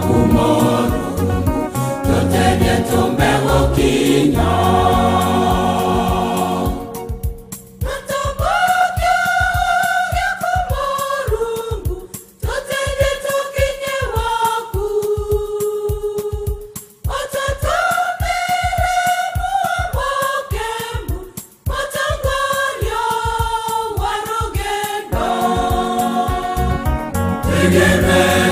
Kumoro, tutelie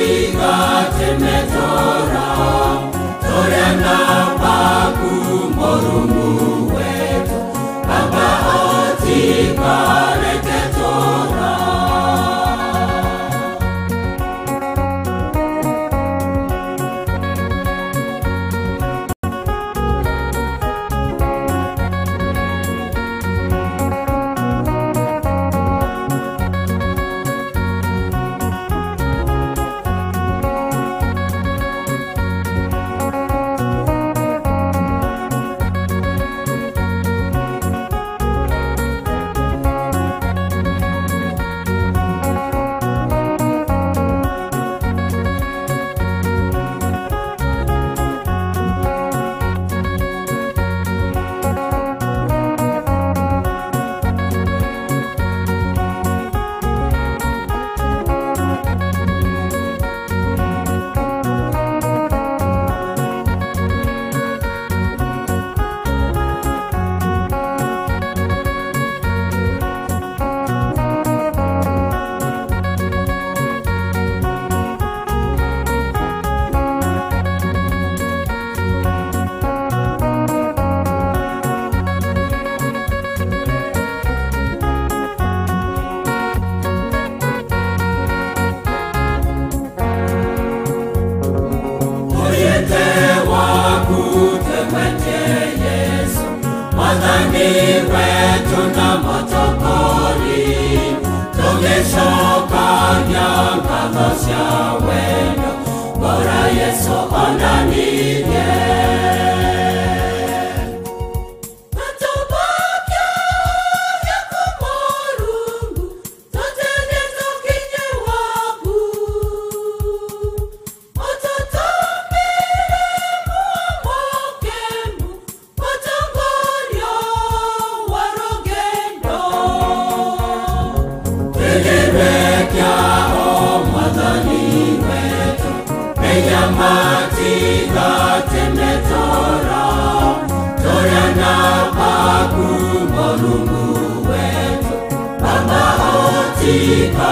Ibatemetora Mashambani wetu na matopori tumechoka nyanga za wendo, bora Yesu onani morumu wetu papaotika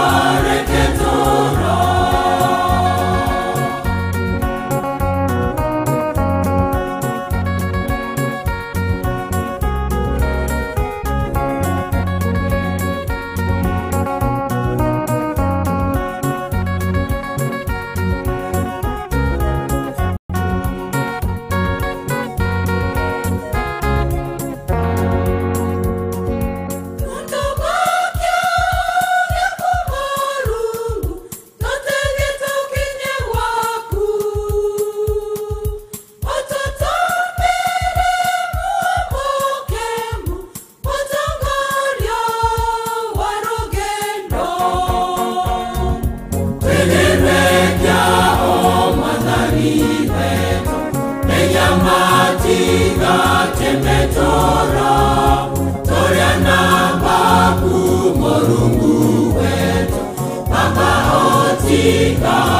katika